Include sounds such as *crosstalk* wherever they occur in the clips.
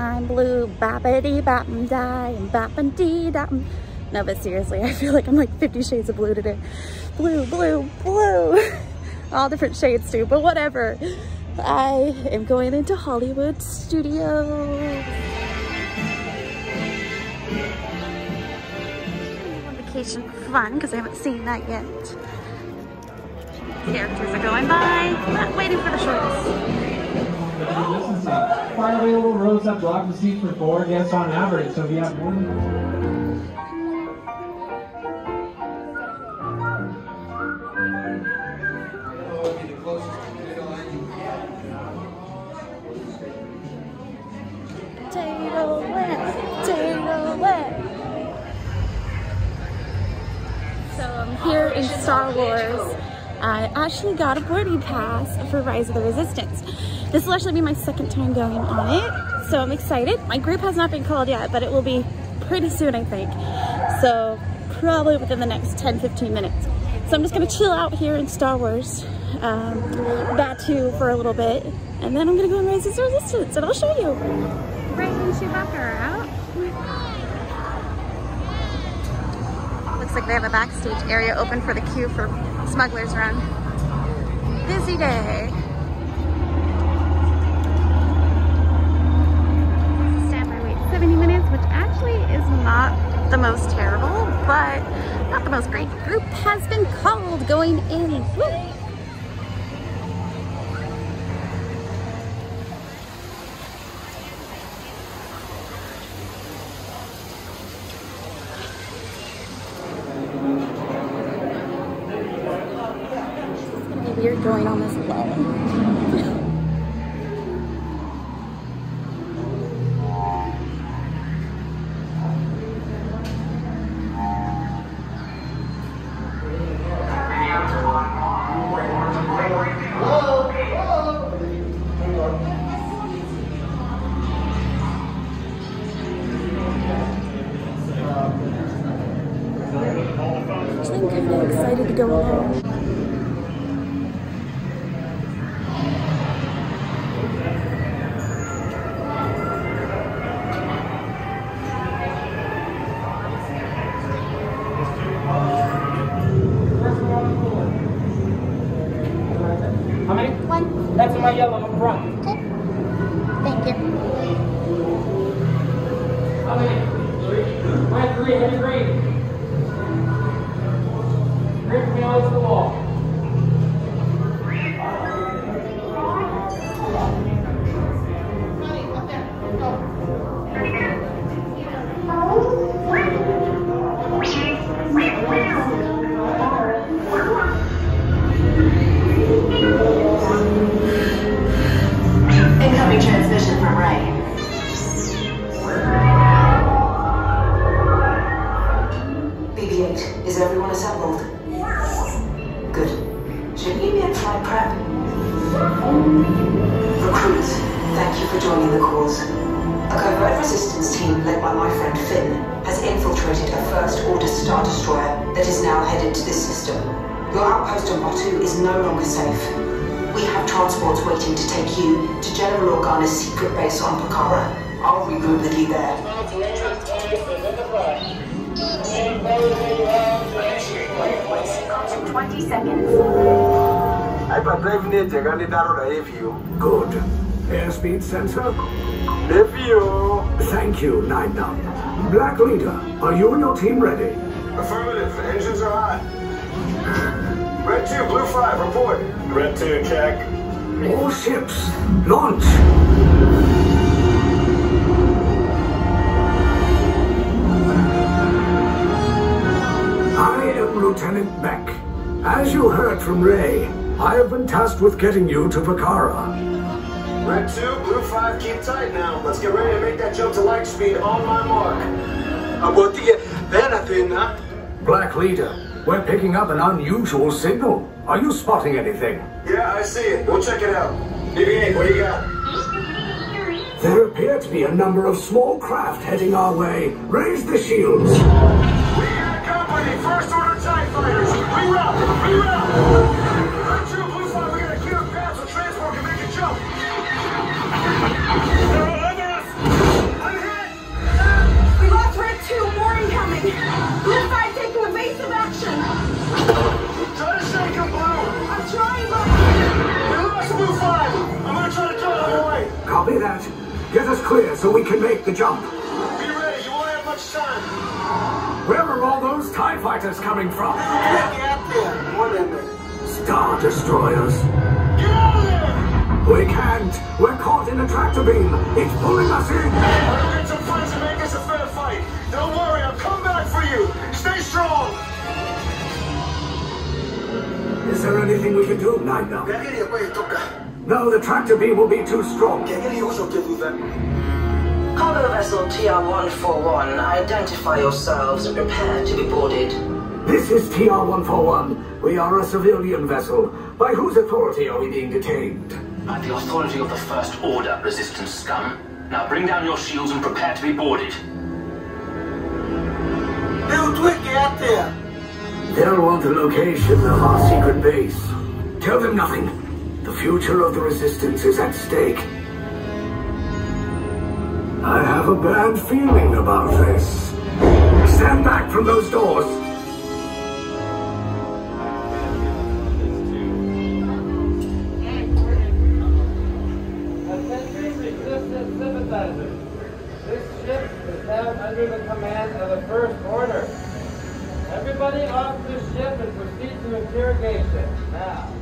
I'm blue, bappity bap die, mm, and bappin dee dap. Mm. No, but seriously, I feel like I'm like 50 shades of blue today. Blue, blue, blue. *laughs* All different shades too, but whatever. I am going into Hollywood Studios. Vacation fun because I haven't seen that yet. Characters are going by, not waiting for the shorts. Fire available rows have blocked the seats for four guests on average, so if you have I'm here in Star Wars. I actually got a boarding pass for Rise of the Resistance. This will actually be my second time going on it, so I'm excited. My group has not been called yet, but it will be pretty soon, I think. So probably within the next 10-15 minutes. So I'm just gonna chill out here in Star Wars, um, Batuu for a little bit, and then I'm gonna go on Rise of the Resistance, and I'll show you. Rey and Chewbacca are out. Looks like they have a backstage area open for the queue for Smuggler's Run. Busy day. Wait 70 minutes, which actually is not the most terrible, but not the most great. Group has been called going in. Woo! I'm kind of excited to go along. One. That's my yellow up front. Okay. Thank you. How many? Three. My three, heavy green. Green from the the wall. Base on Pacara. I'll regroup with you there. in 20 seconds. Hyperdrive nije kandidato da Evio. Good. Airspeed sensor? Evio! Thank you, Nien Nunb. Black Leader, are you and your team ready? Affirmative, engines are hot. Red 2, Blue 5, report. Red 2, check. All ships, launch! Lieutenant Bek. As you heard from Rey, I have been tasked with getting you to Pacara. Red 2, Blue 5, keep tight now. Let's get ready to make that jump to light speed on my mark. Abotige, Benathin, huh? Black Leader, we're picking up an unusual signal. Are you spotting anything? Yeah, I see it. We'll check it out. BB-8, what do you got? There appear to be a number of small craft heading our way. Raise the shields. Clear so we can make the jump. Be ready, you won't have much time. Where are all those TIE fighters coming from? Get there. What in there? Star Destroyers. Get out of there! We can't. We're caught in a tractor beam. It's pulling us in. I'll get some friends and make us a fair fight. Don't worry, I'll come back for you. Stay strong. Is there anything we can do, Nightmare? Gagiri. No, the tractor beam will be too strong. Gagiri, uso ke duve. Cargo vessel TR-141, identify yourselves and prepare to be boarded. This is TR-141. We are a civilian vessel. By whose authority are we being detained? By the authority of the First Order, Resistance scum. Now bring down your shields and prepare to be boarded. Bill Dwick, get there. They'll want the location of our secret base. Tell them nothing. The future of the Resistance is at stake. I have a bad feeling about this. Stand back from those doors. This ship is now under the command of the First Order. Everybody off the ship and proceed to interrogation. Now.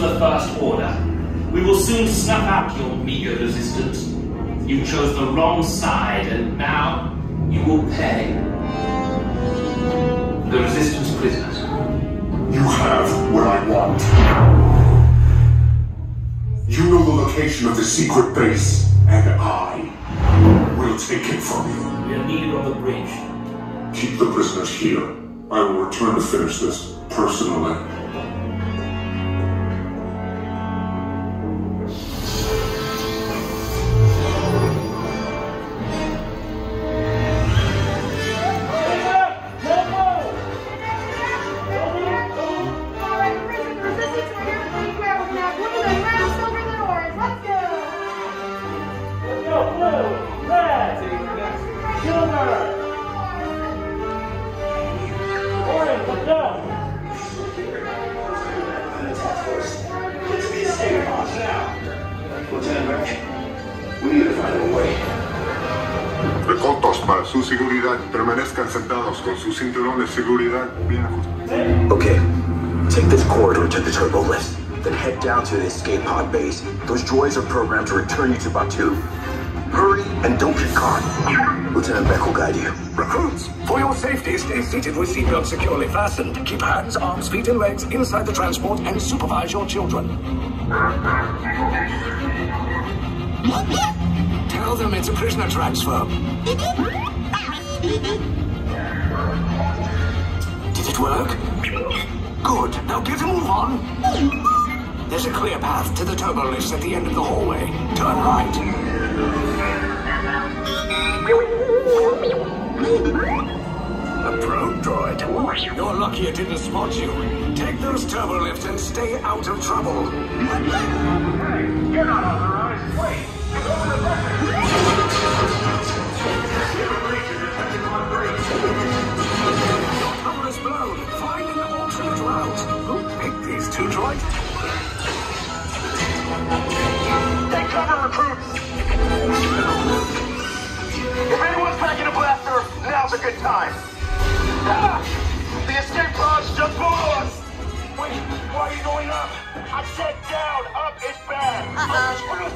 From the First Order. We will soon snuff out your meager resistance. You chose the wrong side, and now you will pay. The Resistance prisoners. You have what I want. You know the location of the secret base, and I will take it from you. We are needed on the bridge. Keep the prisoners here. I will return to finish this personally. Recontos para su seguridad. Permanezcan sentados con su cinturón de seguridad bien ajustado. Okay, take this corridor to the turbo lift, then head down to the escape pod base. Those droids are programmed to return you to Batuu. Hurry and don't get caught. Lieutenant Bek will guide you. Recruits, for your safety, stay seated with seatbelts securely fastened. Keep hands, arms, feet, and legs inside the transport and supervise your children. Tell them it's a prisoner transfer. Did it work? Good. Now get a move on. There's a clear path to the turbo lifts at the end of the hallway. Turn right. A probe droid. You're lucky it didn't spot you. Take those turbo lifts and stay out of trouble. Hey, you're not authorized. Wait. Cover is blown. Find alternate route. Who picked these two droids? Take cover, recruits. Anyone's packing a blaster, now's a good time. Ah! The escape pod's just below us. Wait, why are you going up? I said down. Up is bad. Uh-oh. Screw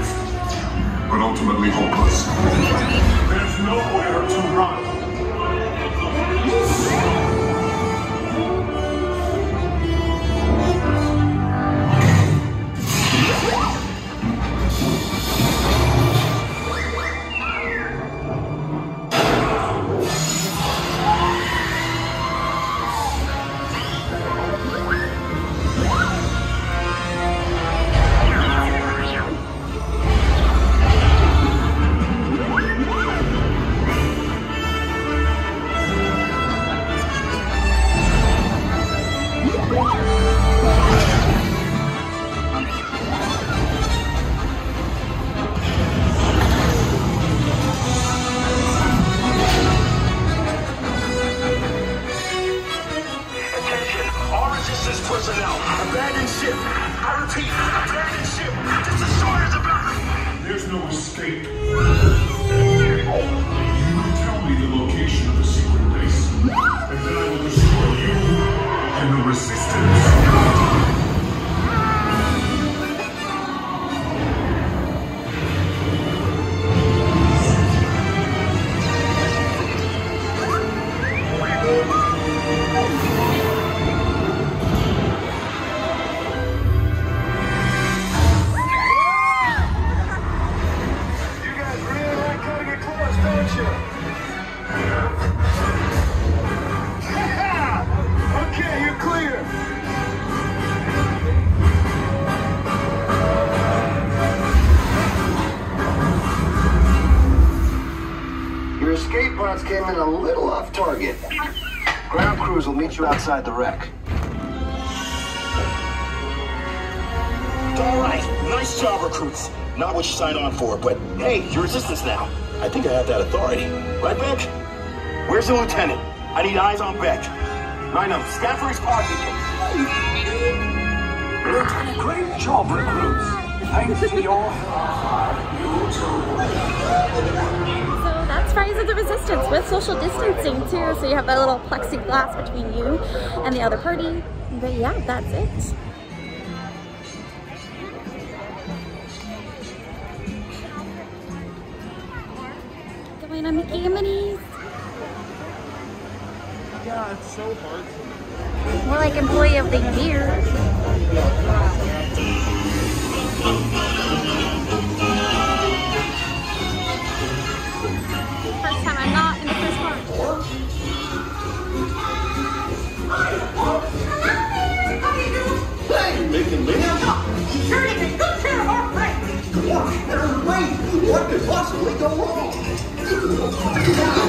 is but ultimately hopeless. There's nowhere to run. Escape pods came in a little off target. Ground crews will meet you outside the wreck. All right, nice job, recruits. Not what you signed on for, but hey, you're resistance now. I think I have that authority. Right, Bek? Where's the lieutenant? I need eyes on Bek. Rhino, scan for his pod beacon. Lieutenant, great job, recruits. Thanks to your help, you too. The Resistance with social distancing too. So you have that little plexiglass between you and the other party. But yeah, that's it. Going on Mickey and Minnie's. Yeah, it's so hard. More like employee of the year. すごいと思う。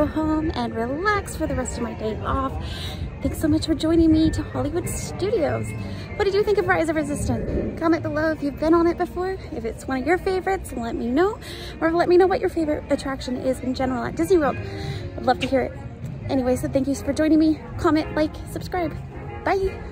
Go home and relax for the rest of my day off. Thanks so much for joining me to Hollywood Studios. What did you think of Rise of Resistance? Comment below if you've been on it before. If it's one of your favorites, let me know. Or let me know what your favorite attraction is in general at Disney World. I'd love to hear it. Anyway, so thank you for joining me. Comment, like, subscribe. Bye.